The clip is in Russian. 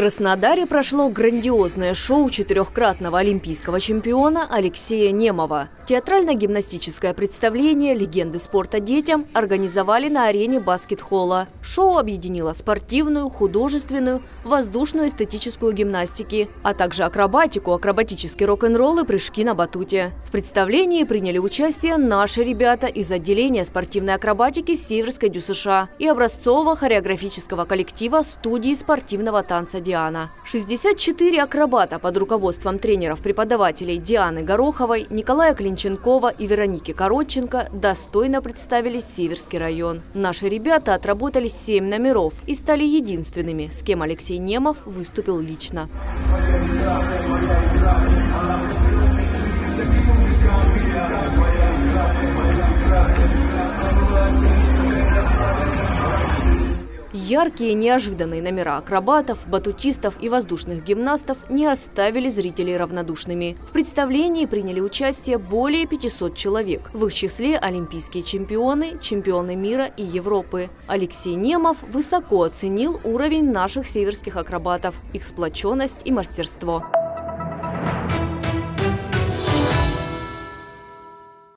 Краснодаре прошло грандиозное шоу четырехкратного олимпийского чемпиона Алексея Немова. Театрально-гимнастическое представление «Легенды спорта детям» организовали на арене баскет-холла. Шоу объединило спортивную, художественную, воздушную эстетическую гимнастики, а также акробатику, акробатический рок-н-ролл и прыжки на батуте. В представлении приняли участие наши ребята из отделения спортивной акробатики Северской ДЮСШ и образцового хореографического коллектива студии спортивного танца Диана. 64 акробата под руководством тренеров-преподавателей Дианы Гороховой, Николая Клинченкова и Вероники Коротченко достойно представили Северский район. Наши ребята отработали 7 номеров и стали единственными, с кем Алексей Немов выступил лично. Яркие неожиданные номера акробатов, батутистов и воздушных гимнастов не оставили зрителей равнодушными. В представлении приняли участие более 500 человек. В их числе олимпийские чемпионы, чемпионы мира и Европы. Алексей Немов высоко оценил уровень наших северских акробатов, их сплоченность и мастерство.